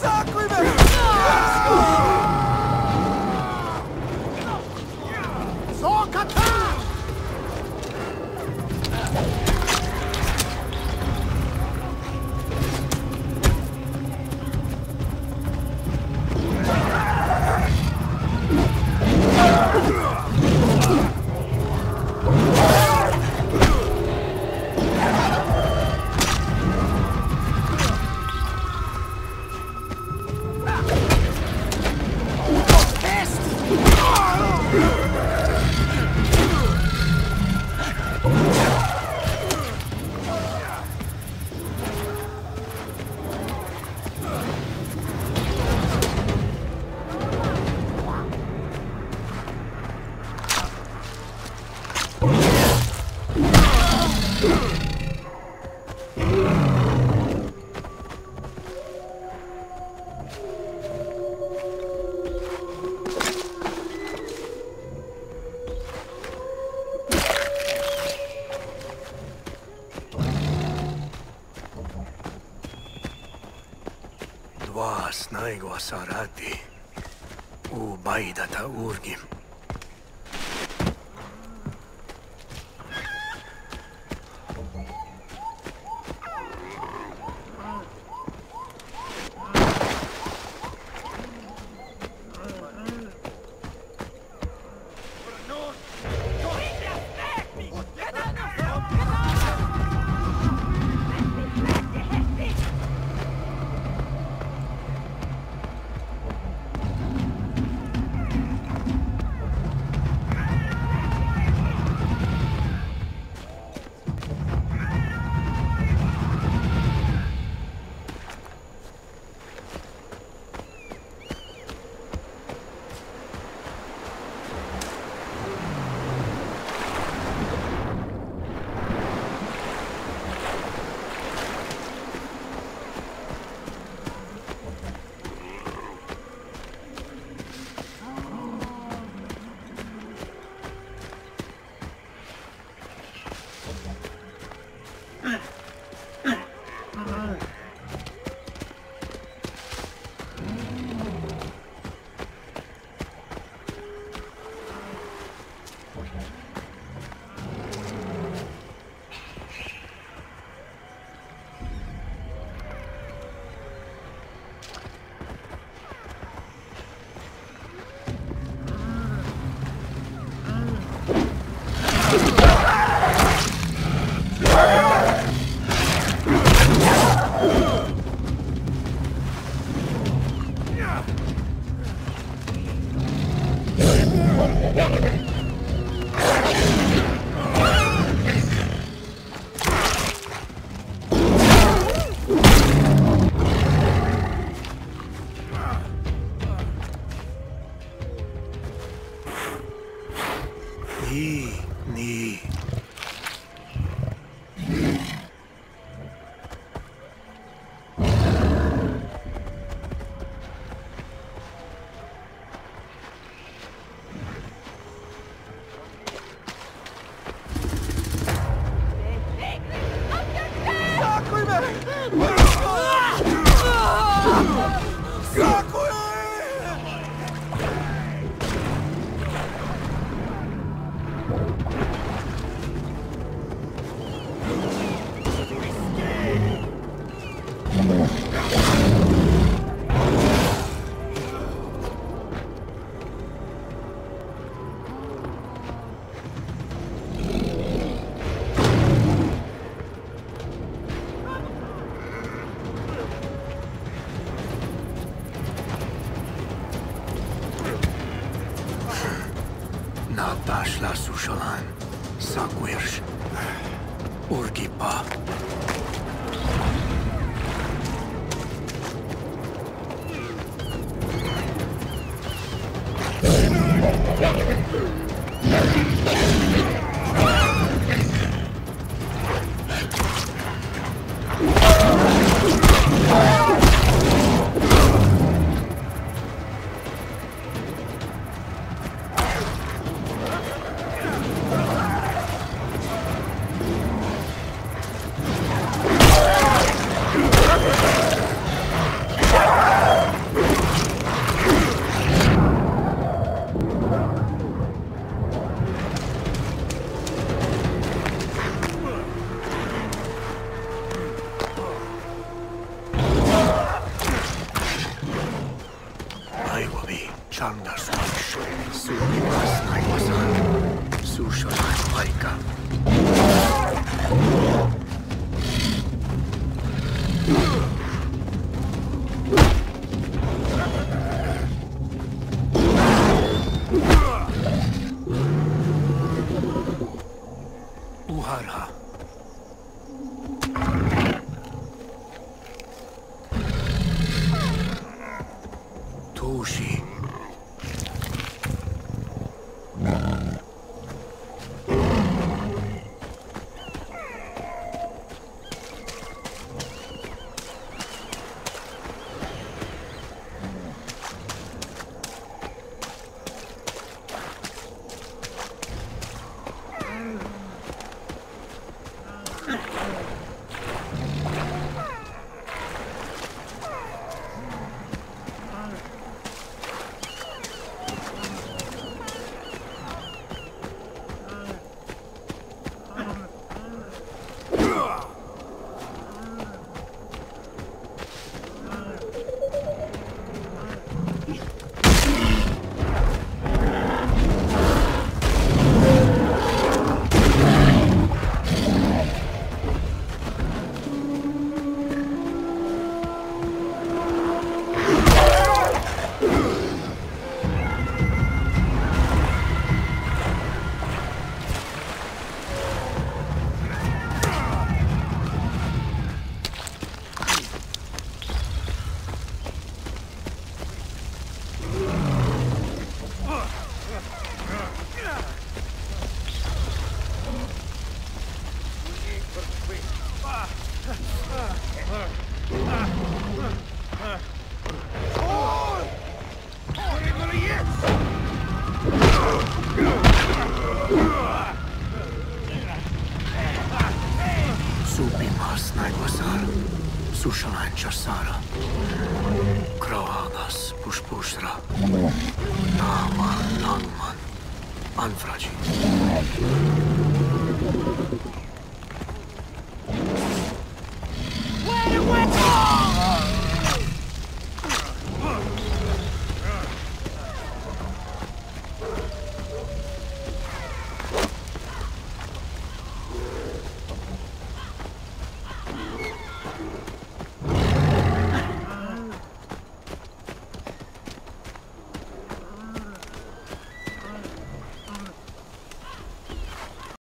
Sacrament! vas naiglasā rati. U Bajdata urgim. Sakwirs. Urgipa. Chandas Vish, Sukimas Naivasan, Sushalan Paika. nostra. Naman, Naman, Anfragi.